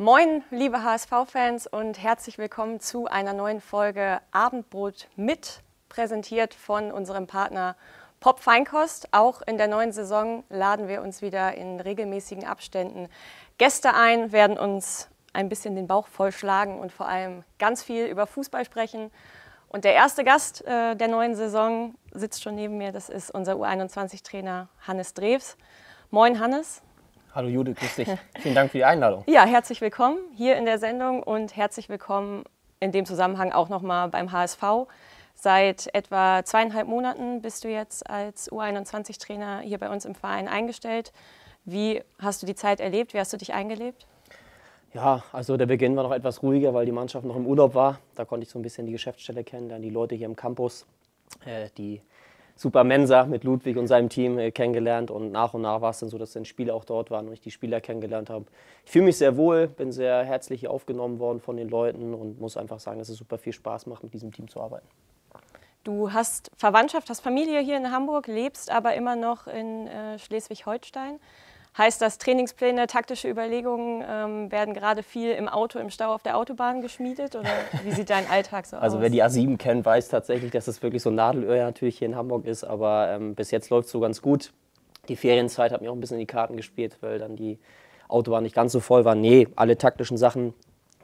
Moin, liebe HSV-Fans und herzlich willkommen zu einer neuen Folge Abendbrot mit, präsentiert von unserem Partner Pop Feinkost. Auch in der neuen Saison laden wir uns wieder in regelmäßigen Abständen Gäste ein, werden uns ein bisschen den Bauch vollschlagen und vor allem ganz viel über Fußball sprechen. Und der erste Gast äh, der neuen Saison sitzt schon neben mir. Das ist unser U21-Trainer Hannes Drews. Moin, Hannes. Hallo Jude, grüß dich. Vielen Dank für die Einladung. Ja, herzlich willkommen hier in der Sendung und herzlich willkommen in dem Zusammenhang auch nochmal beim HSV. Seit etwa zweieinhalb Monaten bist du jetzt als U21-Trainer hier bei uns im Verein eingestellt. Wie hast du die Zeit erlebt? Wie hast du dich eingelebt? Ja, also der Beginn war noch etwas ruhiger, weil die Mannschaft noch im Urlaub war. Da konnte ich so ein bisschen die Geschäftsstelle kennen, dann die Leute hier im Campus, äh, die super Mensa mit Ludwig und seinem Team äh, kennengelernt und nach und nach war es dann so, dass dann Spieler auch dort waren und ich die Spieler kennengelernt habe. Ich fühle mich sehr wohl, bin sehr herzlich hier aufgenommen worden von den Leuten und muss einfach sagen, dass es super viel Spaß macht, mit diesem Team zu arbeiten. Du hast Verwandtschaft, hast Familie hier in Hamburg, lebst aber immer noch in äh, Schleswig-Holstein. Heißt das, Trainingspläne, taktische Überlegungen ähm, werden gerade viel im Auto, im Stau auf der Autobahn geschmiedet? Oder wie sieht dein Alltag so aus? Also wer die A7 kennt, weiß tatsächlich, dass das wirklich so ein Nadelöhr natürlich hier in Hamburg ist. Aber ähm, bis jetzt läuft es so ganz gut. Die Ferienzeit hat mir auch ein bisschen in die Karten gespielt, weil dann die Autobahn nicht ganz so voll war. Nee, alle taktischen Sachen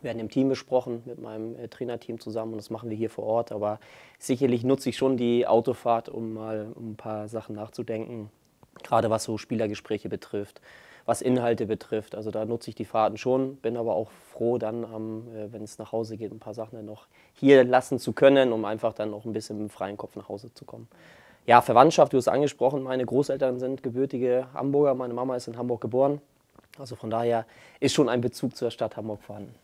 werden im Team besprochen, mit meinem äh, Trainerteam zusammen und das machen wir hier vor Ort. Aber sicherlich nutze ich schon die Autofahrt, um mal um ein paar Sachen nachzudenken gerade was so Spielergespräche betrifft, was Inhalte betrifft. Also da nutze ich die Fahrten schon, bin aber auch froh, dann, äh, wenn es nach Hause geht, ein paar Sachen dann noch hier lassen zu können, um einfach dann noch ein bisschen mit dem freien Kopf nach Hause zu kommen. Ja, Verwandtschaft, du hast angesprochen, meine Großeltern sind gebürtige Hamburger, meine Mama ist in Hamburg geboren. Also von daher ist schon ein Bezug zur Stadt Hamburg vorhanden.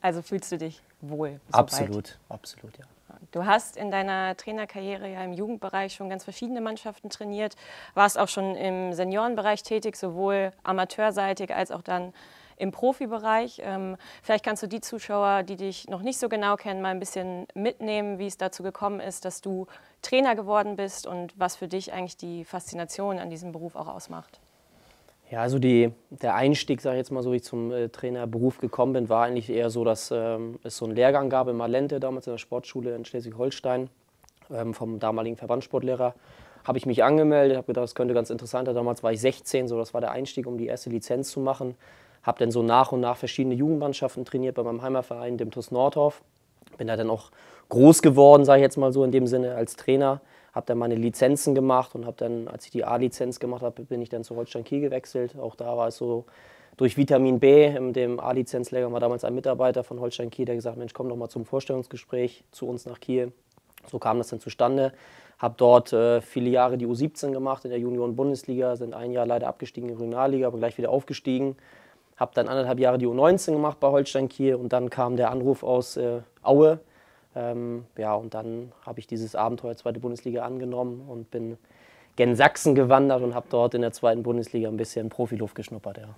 Also fühlst du dich wohl? Absolut, absolut, ja. Du hast in deiner Trainerkarriere ja im Jugendbereich schon ganz verschiedene Mannschaften trainiert, warst auch schon im Seniorenbereich tätig, sowohl amateurseitig als auch dann im Profibereich. Ähm, vielleicht kannst du die Zuschauer, die dich noch nicht so genau kennen, mal ein bisschen mitnehmen, wie es dazu gekommen ist, dass du Trainer geworden bist und was für dich eigentlich die Faszination an diesem Beruf auch ausmacht. Ja, also die, der Einstieg, sage ich jetzt mal so, wie ich zum äh, Trainerberuf gekommen bin, war eigentlich eher so, dass ähm, es so einen Lehrgang gab in Malente, damals in der Sportschule in Schleswig-Holstein, ähm, vom damaligen Verbandssportlehrer. Habe ich mich angemeldet, habe gedacht, das könnte ganz interessant sein. Damals war ich 16, so das war der Einstieg, um die erste Lizenz zu machen. Habe dann so nach und nach verschiedene Jugendmannschaften trainiert bei meinem Heimatverein, dem TuS Nordhof. Bin da dann auch groß geworden, sage ich jetzt mal so in dem Sinne, als Trainer habe dann meine Lizenzen gemacht und habe dann, als ich die A-Lizenz gemacht habe, bin ich dann zu Holstein Kiel gewechselt. Auch da war es so durch Vitamin B, in dem A-Lizenzlehrgang war damals ein Mitarbeiter von Holstein Kiel, der gesagt Mensch, komm doch mal zum Vorstellungsgespräch zu uns nach Kiel. So kam das dann zustande. Habe dort äh, viele Jahre die U17 gemacht in der Junioren-Bundesliga, sind ein Jahr leider abgestiegen in die Regionalliga, aber gleich wieder aufgestiegen. Habe dann anderthalb Jahre die U19 gemacht bei Holstein Kiel und dann kam der Anruf aus äh, Aue, ähm, ja, und dann habe ich dieses Abenteuer zweite Bundesliga angenommen und bin gen Sachsen gewandert und habe dort in der zweiten Bundesliga ein bisschen Profiluft geschnuppert. Ja.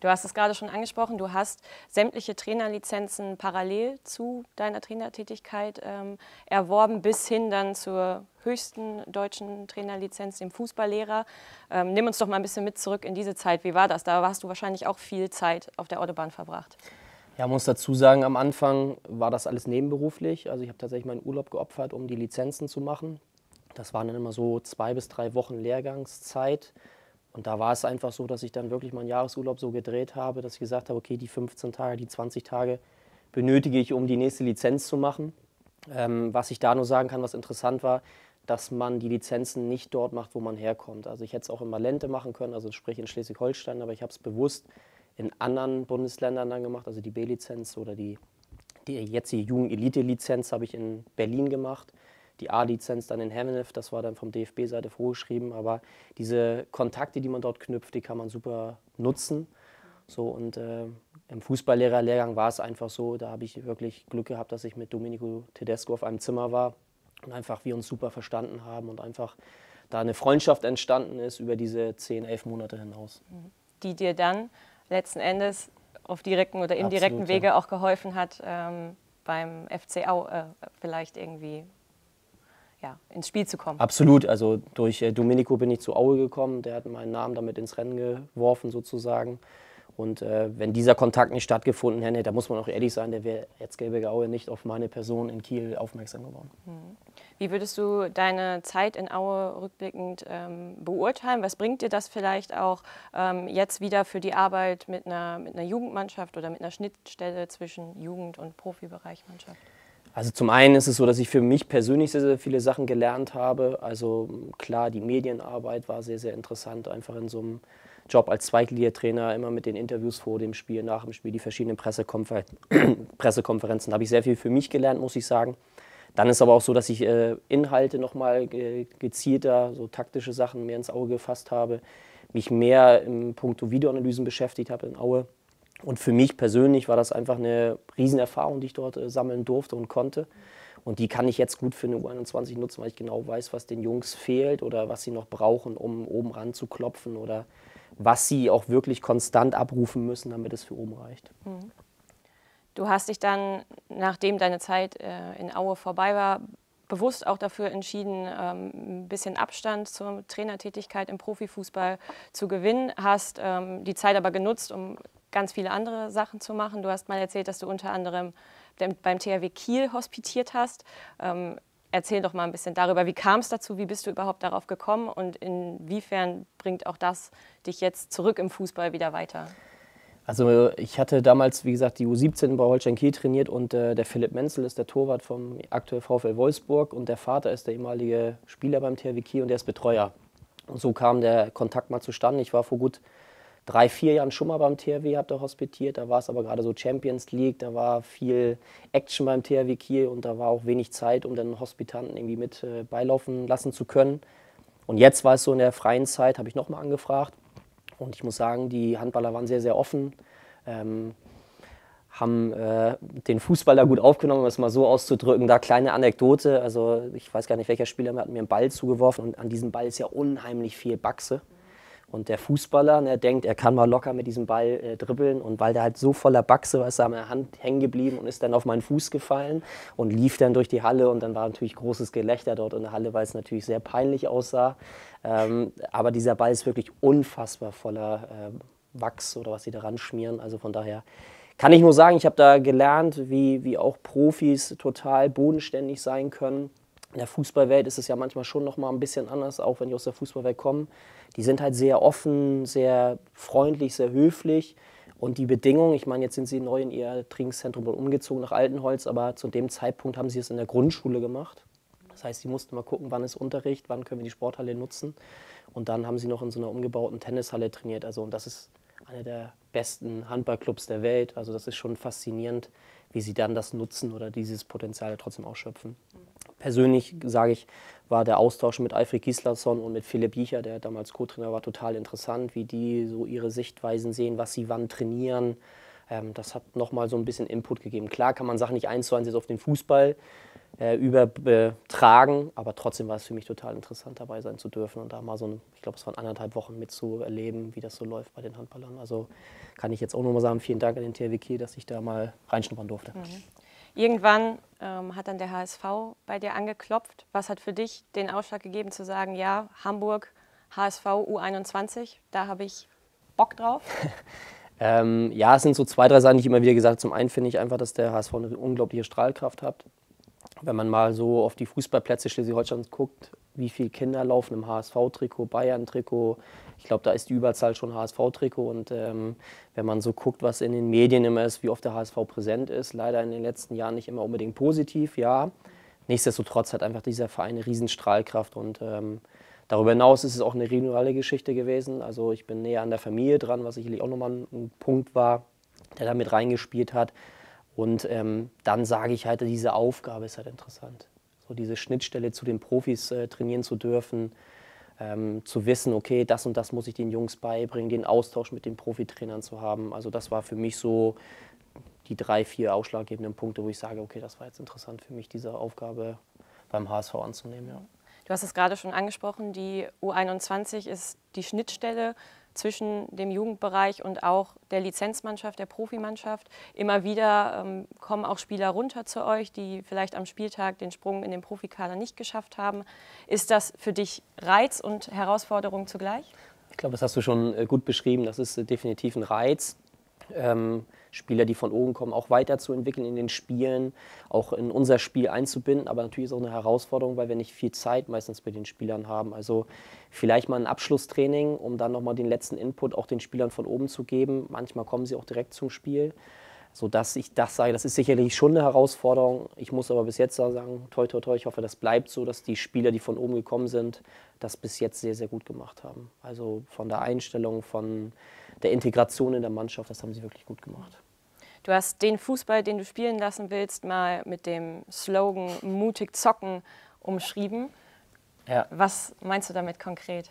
Du hast es gerade schon angesprochen, du hast sämtliche Trainerlizenzen parallel zu deiner Trainertätigkeit ähm, erworben, bis hin dann zur höchsten deutschen Trainerlizenz, dem Fußballlehrer. Ähm, nimm uns doch mal ein bisschen mit zurück in diese Zeit. Wie war das? Da hast du wahrscheinlich auch viel Zeit auf der Autobahn verbracht. Ja, muss dazu sagen, am Anfang war das alles nebenberuflich. Also ich habe tatsächlich meinen Urlaub geopfert, um die Lizenzen zu machen. Das waren dann immer so zwei bis drei Wochen Lehrgangszeit. Und da war es einfach so, dass ich dann wirklich meinen Jahresurlaub so gedreht habe, dass ich gesagt habe, okay, die 15 Tage, die 20 Tage benötige ich, um die nächste Lizenz zu machen. Ähm, was ich da nur sagen kann, was interessant war, dass man die Lizenzen nicht dort macht, wo man herkommt. Also ich hätte es auch in Malente machen können, also sprich in Schleswig-Holstein, aber ich habe es bewusst in anderen Bundesländern dann gemacht, also die B-Lizenz oder die, die jetzige Jugend-Elite-Lizenz habe ich in Berlin gemacht. Die A-Lizenz dann in Hemmenef, das war dann vom DFB-Seite vorgeschrieben. Aber diese Kontakte, die man dort knüpft, die kann man super nutzen. So, und äh, im Fußballlehrerlehrgang war es einfach so, da habe ich wirklich Glück gehabt, dass ich mit Domenico Tedesco auf einem Zimmer war und einfach wir uns super verstanden haben und einfach da eine Freundschaft entstanden ist über diese zehn, elf Monate hinaus. Die dir dann letzten Endes auf direkten oder indirekten Absolut, Wege ja. auch geholfen hat, ähm, beim FC Au äh, vielleicht irgendwie ja, ins Spiel zu kommen. Absolut, also durch äh, Domenico bin ich zu Aue gekommen, der hat meinen Namen damit ins Rennen geworfen sozusagen. Und äh, wenn dieser Kontakt nicht stattgefunden hätte, da muss man auch ehrlich sein, der wäre jetzt Gelbe Aue nicht auf meine Person in Kiel aufmerksam geworden. Mhm. Wie würdest du deine Zeit in Aue rückblickend ähm, beurteilen? Was bringt dir das vielleicht auch ähm, jetzt wieder für die Arbeit mit einer, mit einer Jugendmannschaft oder mit einer Schnittstelle zwischen Jugend- und Profibereichmannschaft? Also zum einen ist es so, dass ich für mich persönlich sehr, sehr viele Sachen gelernt habe. Also klar, die Medienarbeit war sehr, sehr interessant, einfach in so einem Job als Zweitliga-Trainer, immer mit den Interviews vor dem Spiel, nach dem Spiel, die verschiedenen Pressekonfer Pressekonferenzen. habe ich sehr viel für mich gelernt, muss ich sagen. Dann ist aber auch so, dass ich äh, Inhalte nochmal ge gezielter, so taktische Sachen mehr ins Auge gefasst habe, mich mehr im Punkto Videoanalysen beschäftigt habe in Aue. Und für mich persönlich war das einfach eine Riesenerfahrung, die ich dort äh, sammeln durfte und konnte. Und die kann ich jetzt gut für eine U21 nutzen, weil ich genau weiß, was den Jungs fehlt oder was sie noch brauchen, um oben ran zu klopfen oder was sie auch wirklich konstant abrufen müssen, damit es für oben reicht. Mhm. Du hast dich dann, nachdem deine Zeit äh, in Aue vorbei war, bewusst auch dafür entschieden, ähm, ein bisschen Abstand zur Trainertätigkeit im Profifußball zu gewinnen, hast ähm, die Zeit aber genutzt, um ganz viele andere Sachen zu machen. Du hast mal erzählt, dass du unter anderem beim THW Kiel hospitiert hast. Ähm, erzähl doch mal ein bisschen darüber, wie kam es dazu, wie bist du überhaupt darauf gekommen und inwiefern bringt auch das dich jetzt zurück im Fußball wieder weiter? Also ich hatte damals, wie gesagt, die U17 bei Holstein Kiel trainiert und äh, der Philipp Menzel ist der Torwart vom aktuellen VfL Wolfsburg und der Vater ist der ehemalige Spieler beim THW Kiel und der ist Betreuer. Und so kam der Kontakt mal zustande. Ich war vor gut drei, vier Jahren schon mal beim THW, habe da hospitiert. Da war es aber gerade so Champions League, da war viel Action beim THW Kiel und da war auch wenig Zeit, um den Hospitanten irgendwie mit äh, beilaufen lassen zu können. Und jetzt war es so in der freien Zeit, habe ich nochmal angefragt. Und ich muss sagen, die Handballer waren sehr, sehr offen. Ähm, haben äh, den Fußball da gut aufgenommen, um es mal so auszudrücken. Da kleine Anekdote, also ich weiß gar nicht, welcher Spieler hat mir einen Ball zugeworfen und an diesem Ball ist ja unheimlich viel Bachse. Und der Fußballer, der ne, denkt, er kann mal locker mit diesem Ball äh, dribbeln. Und weil der halt so voller Bachse war, ist er an der Hand hängen geblieben und ist dann auf meinen Fuß gefallen und lief dann durch die Halle. Und dann war natürlich großes Gelächter dort in der Halle, weil es natürlich sehr peinlich aussah. Ähm, aber dieser Ball ist wirklich unfassbar voller äh, Wachs oder was sie daran schmieren. Also von daher kann ich nur sagen, ich habe da gelernt, wie, wie auch Profis total bodenständig sein können in der Fußballwelt ist es ja manchmal schon noch mal ein bisschen anders, auch wenn die aus der Fußballwelt kommen. Die sind halt sehr offen, sehr freundlich, sehr höflich. Und die Bedingungen, ich meine, jetzt sind sie neu in ihr Trainingszentrum umgezogen nach Altenholz, aber zu dem Zeitpunkt haben sie es in der Grundschule gemacht. Das heißt, sie mussten mal gucken, wann ist Unterricht, wann können wir die Sporthalle nutzen. Und dann haben sie noch in so einer umgebauten Tennishalle trainiert. Also, und das ist einer der besten Handballclubs der Welt. Also, das ist schon faszinierend, wie sie dann das nutzen oder dieses Potenzial trotzdem ausschöpfen persönlich sage ich, war der Austausch mit Alfred Gislason und mit Philipp Jicher, der damals Co-Trainer war, total interessant, wie die so ihre Sichtweisen sehen, was sie wann trainieren. Ähm, das hat nochmal so ein bisschen Input gegeben. Klar kann man Sachen nicht eins zu eins jetzt auf den Fußball äh, übertragen, aber trotzdem war es für mich total interessant, dabei sein zu dürfen und da mal so, ein, ich glaube, es waren anderthalb Wochen mitzuerleben, wie das so läuft bei den Handballern. Also kann ich jetzt auch nochmal sagen, vielen Dank an den THW dass ich da mal reinschnuppern durfte. Mhm. Irgendwann ähm, hat dann der HSV bei dir angeklopft. Was hat für dich den Ausschlag gegeben zu sagen, ja, Hamburg, HSV U21, da habe ich Bock drauf? ähm, ja, es sind so zwei, drei Sachen, die ich immer wieder gesagt habe. Zum einen finde ich einfach, dass der HSV eine unglaubliche Strahlkraft hat. Wenn man mal so auf die Fußballplätze Schleswig-Holsteins guckt, wie viele Kinder laufen im HSV-Trikot, Bayern-Trikot. Ich glaube, da ist die Überzahl schon HSV-Trikot. Und ähm, wenn man so guckt, was in den Medien immer ist, wie oft der HSV präsent ist, leider in den letzten Jahren nicht immer unbedingt positiv, ja. Nichtsdestotrotz hat einfach dieser Verein eine Riesenstrahlkraft und ähm, darüber hinaus ist es auch eine regionale Geschichte gewesen. Also ich bin näher an der Familie dran, was sicherlich auch nochmal ein, Punkt war, der da mit reingespielt hat. Und ähm, dann sage ich halt, diese Aufgabe ist halt interessant so diese Schnittstelle zu den Profis äh, trainieren zu dürfen, ähm, zu wissen, okay, das und das muss ich den Jungs beibringen, den Austausch mit den Profitrainern zu haben. Also das war für mich so die drei, vier ausschlaggebenden Punkte, wo ich sage, okay, das war jetzt interessant für mich, diese Aufgabe beim HSV anzunehmen. Ja. Du hast es gerade schon angesprochen, die U21 ist die Schnittstelle zwischen dem Jugendbereich und auch der Lizenzmannschaft, der Profimannschaft. Immer wieder ähm, kommen auch Spieler runter zu euch, die vielleicht am Spieltag den Sprung in den Profikader nicht geschafft haben. Ist das für dich Reiz und Herausforderung zugleich? Ich glaube, das hast du schon äh, gut beschrieben. Das ist äh, definitiv ein Reiz. ähm, Spieler, die von oben kommen, auch weiterzuentwickeln in den Spielen, auch in unser Spiel einzubinden. Aber natürlich ist auch eine Herausforderung, weil wir nicht viel Zeit meistens mit den Spielern haben. Also vielleicht mal ein Abschlusstraining, um dann nochmal den letzten Input auch den Spielern von oben zu geben. Manchmal kommen sie auch direkt zum Spiel sodass ich das sage, das ist sicherlich schon eine Herausforderung. Ich muss aber bis jetzt sagen, toi, toi, toi, ich hoffe, das bleibt so, dass die Spieler, die von oben gekommen sind, das bis jetzt sehr, sehr gut gemacht haben. Also von der Einstellung, von der Integration in der Mannschaft, das haben sie wirklich gut gemacht. Du hast den Fußball, den du spielen lassen willst, mal mit dem Slogan mutig zocken umschrieben. Ja. Was meinst du damit konkret?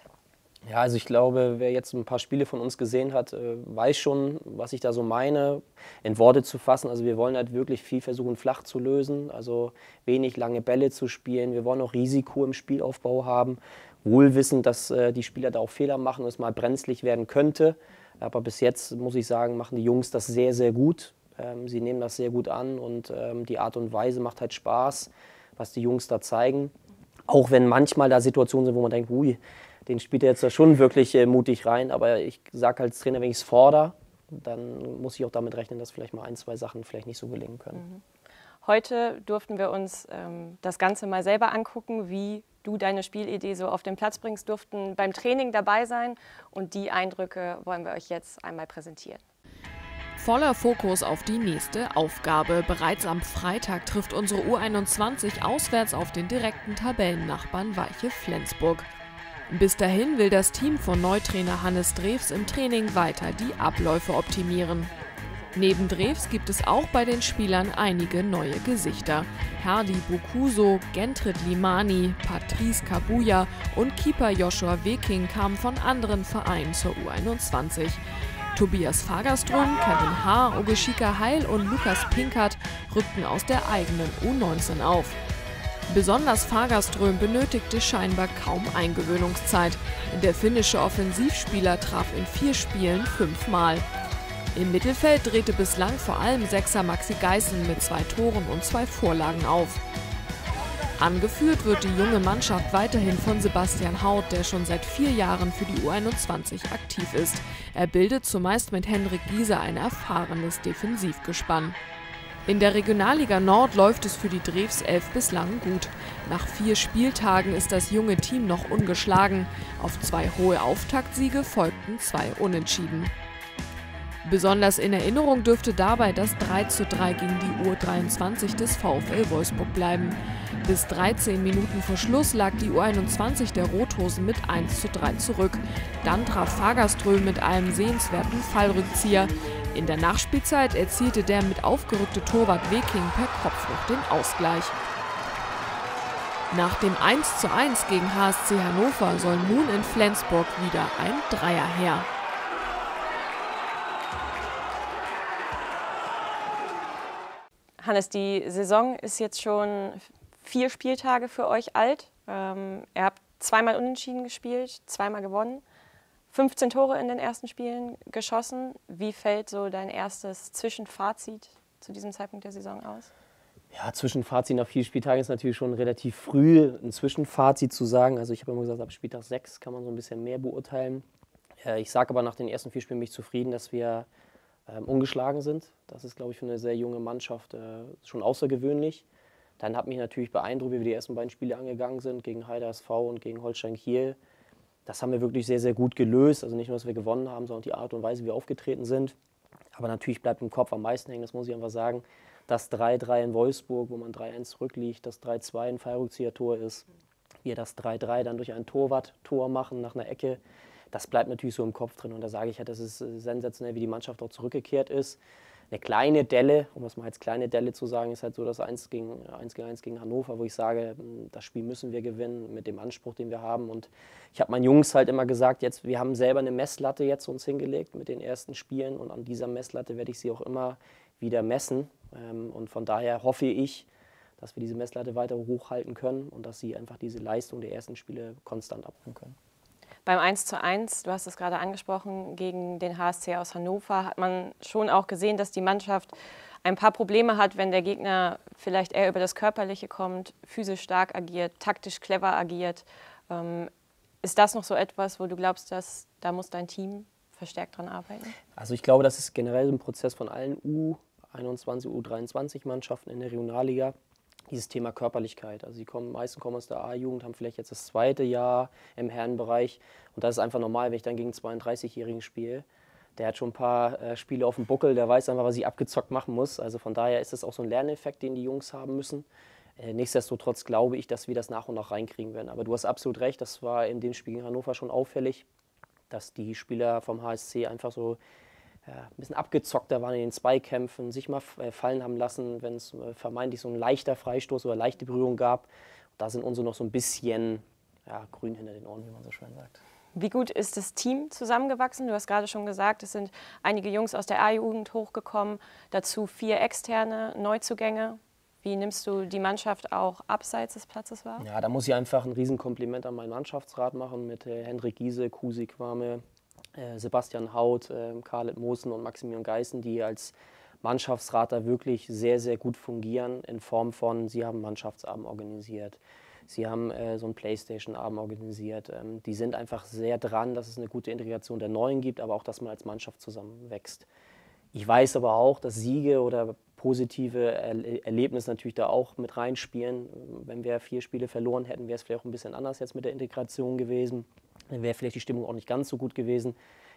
Ja, also ich glaube, wer jetzt ein paar Spiele von uns gesehen hat, äh, weiß schon, was ich da so meine, in Worte zu fassen. Also wir wollen halt wirklich viel versuchen, flach zu lösen, also wenig lange Bälle zu spielen. Wir wollen auch Risiko im Spielaufbau haben, wohl wissend, dass äh, die Spieler da auch Fehler machen und es mal brenzlig werden könnte. Aber bis jetzt, muss ich sagen, machen die Jungs das sehr, sehr gut. Ähm, sie nehmen das sehr gut an und ähm, die Art und Weise macht halt Spaß, was die Jungs da zeigen. Auch wenn manchmal da Situationen sind, wo man denkt, ui, den spielt er jetzt schon wirklich äh, mutig rein. Aber ich sage als Trainer, wenn ich es fordere, dann muss ich auch damit rechnen, dass vielleicht mal ein, zwei Sachen vielleicht nicht so gelingen können. Mhm. Heute durften wir uns ähm, das Ganze mal selber angucken, wie du deine Spielidee so auf den Platz bringst, durften beim Training dabei sein und die Eindrücke wollen wir euch jetzt einmal präsentieren. Voller Fokus auf die nächste Aufgabe. Bereits am Freitag trifft unsere U21 auswärts auf den direkten Tabellennachbarn Weiche Flensburg. Bis dahin will das Team von Neutrainer Hannes Drews im Training weiter die Abläufe optimieren. Neben Drews gibt es auch bei den Spielern einige neue Gesichter. Herdi Bukuso, Gentrit Limani, Patrice Kabuya und Keeper Joshua Weking kamen von anderen Vereinen zur U21. Tobias Fagerström, Kevin Haar, Ogeshika Heil und Lukas Pinkert rückten aus der eigenen U19 auf. Besonders Fagerström benötigte scheinbar kaum Eingewöhnungszeit. Der finnische Offensivspieler traf in vier Spielen fünfmal. Im Mittelfeld drehte bislang vor allem Sechser Maxi Geißen mit zwei Toren und zwei Vorlagen auf. Angeführt wird die junge Mannschaft weiterhin von Sebastian Haut, der schon seit vier Jahren für die U21 aktiv ist. Er bildet zumeist mit Henrik Gieser ein erfahrenes Defensivgespann. In der Regionalliga Nord läuft es für die Drews 11 bislang gut. Nach vier Spieltagen ist das junge Team noch ungeschlagen. Auf zwei hohe Auftaktsiege folgten zwei Unentschieden. Besonders in Erinnerung dürfte dabei das 3:3 gegen die U23 des VfL Wolfsburg bleiben. Bis 13 Minuten vor Schluss lag die U21 der Rothosen mit 1:3 zurück. Dann traf Fagerström mit einem sehenswerten Fallrückzieher. In der Nachspielzeit erzielte der mit aufgerückte Torwart Weking per Kopf noch den Ausgleich. Nach dem 1:1 gegen HSC Hannover soll nun in Flensburg wieder ein Dreier her. Hannes, die Saison ist jetzt schon vier Spieltage für euch alt. Ähm, ihr habt zweimal unentschieden gespielt, zweimal gewonnen. 15 Tore in den ersten Spielen geschossen. Wie fällt so dein erstes Zwischenfazit zu diesem Zeitpunkt der Saison aus? Ja, Zwischenfazit nach vier Spieltagen ist natürlich schon relativ früh, ein Zwischenfazit zu sagen. Also ich habe immer gesagt, ab Spieltag 6 kann man so ein bisschen mehr beurteilen. Ich sage aber nach den ersten vier Spielen bin ich zufrieden, dass wir ähm, ungeschlagen sind. Das ist, glaube ich, für eine sehr junge Mannschaft äh, schon außergewöhnlich. Dann hat mich natürlich beeindruckt, wie wir die ersten beiden Spiele angegangen sind, gegen Heider SV und gegen Holstein Kiel das haben wir wirklich sehr, sehr gut gelöst. Also nicht nur, dass wir gewonnen haben, sondern die Art und Weise, wie wir aufgetreten sind. Aber natürlich bleibt im Kopf am meisten hängen, das muss ich einfach sagen, das 3-3 in Wolfsburg, wo man 3-1 zurückliegt, das 3-2 ein Fallrückzieher-Tor ist, wir das 3-3 dann durch ein Torwart-Tor machen nach einer Ecke. Das bleibt natürlich so im Kopf drin. Und da sage ich ja, das ist sensationell, wie die Mannschaft auch zurückgekehrt ist eine kleine Delle, um es mal als kleine Delle zu sagen, ist halt so das 1 gegen 1 gegen, 1 gegen Hannover, wo ich sage, hm, das Spiel müssen wir gewinnen mit dem Anspruch, den wir haben. Und ich habe meinen Jungs halt immer gesagt, jetzt, wir haben selber eine Messlatte jetzt uns hingelegt mit den ersten Spielen und an dieser Messlatte werde ich sie auch immer wieder messen. Ähm, und von daher hoffe ich, dass wir diese Messlatte weiter hochhalten können und dass sie einfach diese Leistung der ersten Spiele konstant abrufen können. Beim 1 zu 1, du hast es gerade angesprochen, gegen den HSC aus Hannover hat man schon auch gesehen, dass die Mannschaft ein paar Probleme hat, wenn der Gegner vielleicht eher über das Körperliche kommt, physisch stark agiert, taktisch clever agiert. Ähm, ist das noch so etwas, wo du glaubst, dass da muss dein Team verstärkt dran arbeiten? Also ich glaube, das ist generell ein Prozess von allen U21, U23-Mannschaften in der Regionalliga. Dieses Thema Körperlichkeit. Also die kommen, meisten kommen aus der A-Jugend, haben vielleicht jetzt das zweite Jahr im Herrenbereich. Und das ist einfach normal, wenn ich dann gegen einen 32-Jährigen spiele. Der hat schon ein paar äh, Spiele auf dem Buckel, der weiß einfach, was ich abgezockt machen muss. Also von daher ist das auch so ein Lerneffekt, den die Jungs haben müssen. Äh, nichtsdestotrotz glaube ich, dass wir das nach und nach reinkriegen werden. Aber du hast absolut recht, das war in dem Spiel in Hannover schon auffällig, dass die Spieler vom HSC einfach so ja, ein bisschen abgezockter waren in den Zweikämpfen, sich mal äh, fallen haben lassen, wenn es äh, vermeintlich so ein leichter Freistoß oder leichte Berührung gab. Da sind unsere noch so ein bisschen ja, grün hinter den Ohren, wie man so schön sagt. Wie gut ist das Team zusammengewachsen? Du hast gerade schon gesagt, es sind einige Jungs aus der A-Jugend hochgekommen, dazu vier externe Neuzugänge. Wie nimmst du die Mannschaft auch abseits des Platzes wahr? Ja, da muss ich einfach ein Riesenkompliment an meinen Mannschaftsrat machen mit äh, Hendrik Giese, Kusi Quame, äh, Sebastian Haut, äh, Karlet Moosen und Maximilian Geißen, die als Mannschaftsrat da wirklich sehr, sehr gut fungieren in Form von, sie haben Mannschaftsabend organisiert. Sie haben äh, so einen Playstation-Abend organisiert. Ähm, die sind einfach sehr dran, dass es eine gute Integration der Neuen gibt, aber auch, dass man als Mannschaft zusammenwächst. Ich weiß aber auch, dass Siege oder positive Erlebnisse natürlich da auch mit reinspielen. Wenn wir vier Spiele verloren hätten, wäre es vielleicht auch ein bisschen anders jetzt mit der Integration gewesen. Dann wäre vielleicht die Stimmung auch nicht ganz so gut gewesen.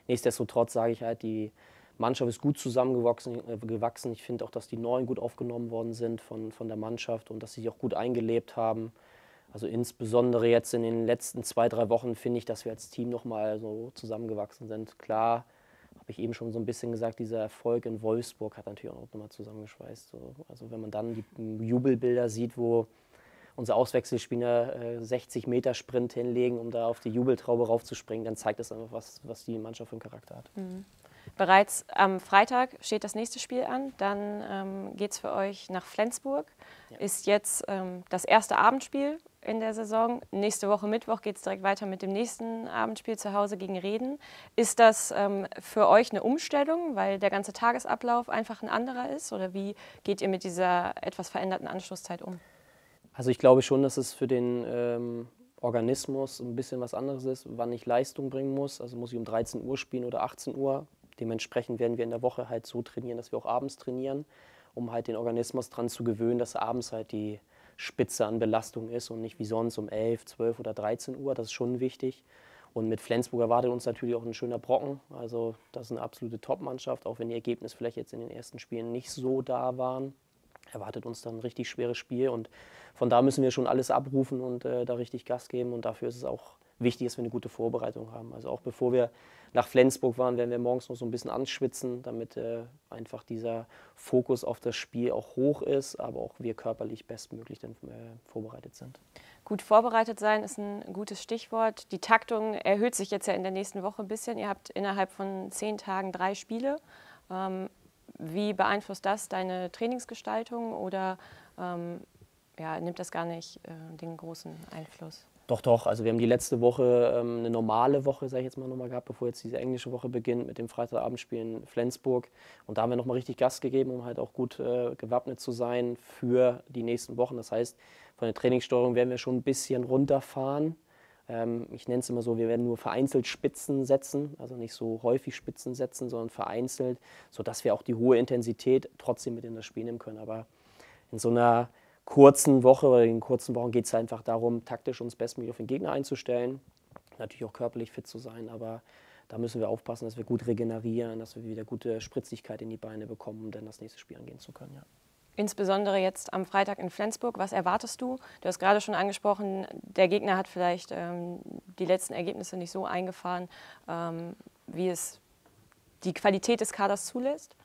Nichtsdestotrotz sage ich halt, die Mannschaft ist gut zusammengewachsen. Äh. Ich finde auch, dass die Neuen gut aufgenommen worden sind von, von der Mannschaft und dass sie sich auch gut eingelebt haben. Also insbesondere jetzt in den letzten zwei, drei Wochen finde ich, dass wir als Team nochmal so zusammengewachsen sind. Klar, habe ich eben schon so ein bisschen gesagt, dieser Erfolg in Wolfsburg hat natürlich auch nochmal zusammengeschweißt. So. Also wenn man dann die Jubelbilder sieht, wo unsere Auswechselspieler äh, 60 Meter Sprint hinlegen, um da auf die Jubeltraube raufzuspringen, dann zeigt das einfach, was, was die Mannschaft für einen Charakter hat. Mhm. Bereits am Freitag steht das nächste Spiel an. Dann ähm, geht es für euch nach Flensburg. Ja. Ist jetzt ähm, das erste Abendspiel in der Saison. Nächste Woche Mittwoch geht es direkt weiter mit dem nächsten Abendspiel zu Hause gegen Reden. Ist das ähm, für euch eine Umstellung, weil der ganze Tagesablauf einfach ein anderer ist? Oder wie geht ihr mit dieser etwas veränderten Anschlusszeit um? Also ich glaube schon, dass es für den ähm, Organismus ein bisschen was anderes ist, wann ich Leistung bringen muss. Also muss ich um 13 Uhr spielen oder 18 Uhr. Dementsprechend werden wir in der Woche halt so trainieren, dass wir auch abends trainieren, um halt den Organismus daran zu gewöhnen, dass abends halt die Spitze an Belastung ist und nicht wie sonst um 11, 12 oder 13 Uhr. Das ist schon wichtig. Und mit Flensburg erwartet uns natürlich auch ein schöner Brocken. Also das ist eine absolute Top-Mannschaft, auch wenn die Ergebnisse vielleicht jetzt in den ersten Spielen nicht so da waren. Erwartet uns dann ein richtig schweres Spiel und von da müssen wir schon alles abrufen und äh, da richtig Gas geben. Und dafür ist es auch wichtig, dass wir eine gute Vorbereitung haben. Also auch bevor wir nach Flensburg waren, werden wir morgens noch so ein bisschen anschwitzen, damit äh, einfach dieser Fokus auf das Spiel auch hoch ist, aber auch wir körperlich bestmöglich dann, äh, vorbereitet sind. Gut vorbereitet sein ist ein gutes Stichwort. Die Taktung erhöht sich jetzt ja in der nächsten Woche ein bisschen. Ihr habt innerhalb von zehn Tagen drei Spiele. Ähm, wie beeinflusst das deine Trainingsgestaltung oder ähm, ja, nimmt das gar nicht äh, den großen Einfluss? Doch, doch. Also wir haben die letzte Woche ähm, eine normale Woche, sage ich jetzt mal nochmal gehabt, bevor jetzt diese englische Woche beginnt mit dem Freitagabendspiel in Flensburg. Und da haben wir nochmal richtig Gas gegeben, um halt auch gut äh, gewappnet zu sein für die nächsten Wochen. Das heißt, von der Trainingssteuerung werden wir schon ein bisschen runterfahren. Ähm, ich nenne es immer so, wir werden nur vereinzelt Spitzen setzen, also nicht so häufig Spitzen setzen, sondern vereinzelt, sodass wir auch die hohe Intensität trotzdem mit in das Spiel nehmen können. Aber in so einer kurzen Woche oder in kurzen Wochen geht es einfach darum, taktisch uns bestmöglich auf den Gegner einzustellen, natürlich auch körperlich fit zu sein, aber da müssen wir aufpassen, dass wir gut regenerieren, dass wir wieder gute Spritzigkeit in die Beine bekommen, um dann das nächste Spiel angehen zu können. Ja. Insbesondere jetzt am Freitag in Flensburg. Was erwartest du? Du hast gerade schon angesprochen, der Gegner hat vielleicht ähm, die letzten Ergebnisse nicht so eingefahren, ähm, wie es die Qualität des Kaders zulässt.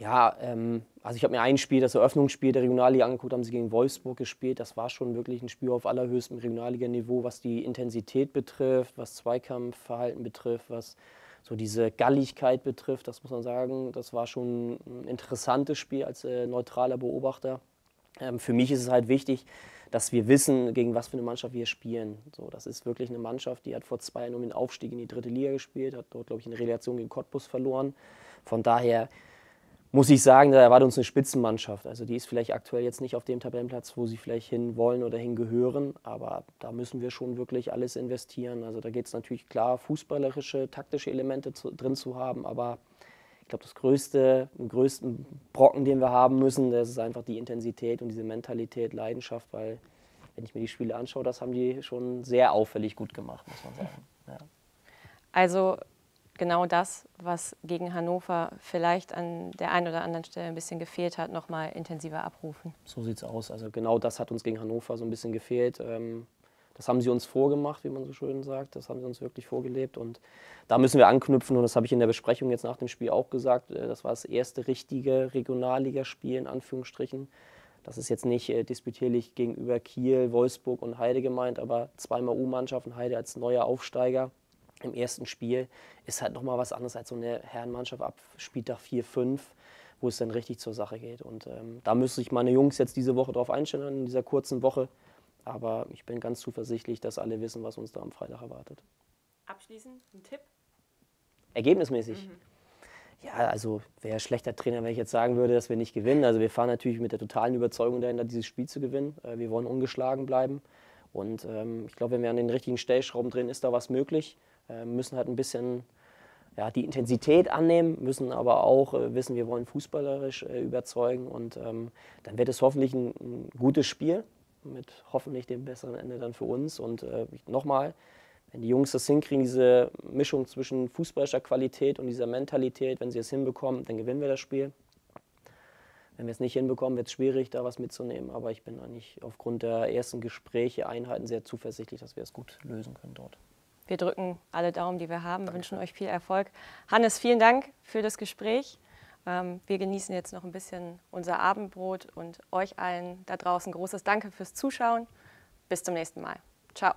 Ja, ähm, also ich habe mir ein Spiel, das Eröffnungsspiel der Regionalliga angeguckt, haben sie gegen Wolfsburg gespielt. Das war schon wirklich ein Spiel auf allerhöchstem Regionalliganiveau, was die Intensität betrifft, was Zweikampfverhalten betrifft, was so diese Galligkeit betrifft. Das muss man sagen, das war schon ein interessantes Spiel als äh, neutraler Beobachter. Ähm, für mich ist es halt wichtig, dass wir wissen, gegen was für eine Mannschaft wir spielen. So, das ist wirklich eine Mannschaft, die hat vor zwei Jahren um den Aufstieg in die dritte Liga gespielt, hat dort, glaube ich, in Relation gegen Cottbus verloren. Von daher muss ich sagen, da erwartet uns eine Spitzenmannschaft. Also die ist vielleicht aktuell jetzt nicht auf dem Tabellenplatz, wo sie vielleicht hin wollen oder hingehören, aber da müssen wir schon wirklich alles investieren. Also da geht es natürlich klar, fußballerische, taktische Elemente zu, drin zu haben, aber ich glaube, das größte, den größten Brocken, den wir haben müssen, das ist einfach die Intensität und diese Mentalität, Leidenschaft, weil wenn ich mir die Spiele anschaue, das haben die schon sehr auffällig gut gemacht, muss man sagen. Ja. Also genau das, was gegen Hannover vielleicht an der einen oder anderen Stelle ein bisschen gefehlt hat, nochmal intensiver abrufen. So sieht es aus. Also genau das hat uns gegen Hannover so ein bisschen gefehlt. Ähm, das haben sie uns vorgemacht, wie man so schön sagt. Das haben sie uns wirklich vorgelebt. Und da müssen wir anknüpfen. Und das habe ich in der Besprechung jetzt nach dem Spiel auch gesagt. Äh, das war das erste richtige Regionalligaspiel in Anführungsstrichen. Das ist jetzt nicht äh, disputierlich gegenüber Kiel, Wolfsburg und Heide gemeint, aber zweimal U-Mannschaften, Heide als neuer Aufsteiger im ersten Spiel ist halt nochmal was anderes als so eine Herrenmannschaft ab Spieltag 4, 5, wo es dann richtig zur Sache geht. Und ähm, da müssen sich meine Jungs jetzt diese Woche drauf einstellen, in dieser kurzen Woche. Aber ich bin ganz zuversichtlich, dass alle wissen, was uns da am Freitag erwartet. Abschließend ein Tipp? Ergebnismäßig. Mhm. Ja, also wäre schlechter Trainer, wenn ich jetzt sagen würde, dass wir nicht gewinnen. Also wir fahren natürlich mit der totalen Überzeugung dahinter, dieses Spiel zu gewinnen. Äh, wir wollen ungeschlagen bleiben. Und ähm, ich glaube, wenn wir an den richtigen Stellschrauben drehen, ist da was möglich. Äh, müssen halt ein bisschen ja, die Intensität annehmen, müssen aber auch äh, wissen, wir wollen fußballerisch äh, überzeugen und ähm, dann wird es hoffentlich ein, ein, gutes Spiel mit hoffentlich dem besseren Ende dann für uns. Und äh, nochmal, wenn die Jungs das hinkriegen, diese Mischung zwischen fußballischer Qualität und dieser Mentalität, wenn sie es hinbekommen, dann gewinnen wir das Spiel. Wenn wir es nicht hinbekommen, wird es schwierig, da was mitzunehmen. Aber ich bin eigentlich aufgrund der ersten Gespräche, Einheiten sehr zuversichtlich, dass wir es gut lösen können dort. Wir drücken alle Daumen, die wir haben, Wir wünschen euch viel Erfolg. Hannes, vielen Dank für das Gespräch. Ähm, wir genießen jetzt noch ein bisschen unser Abendbrot und euch allen da draußen großes Danke fürs Zuschauen. Bis zum nächsten Mal. Ciao.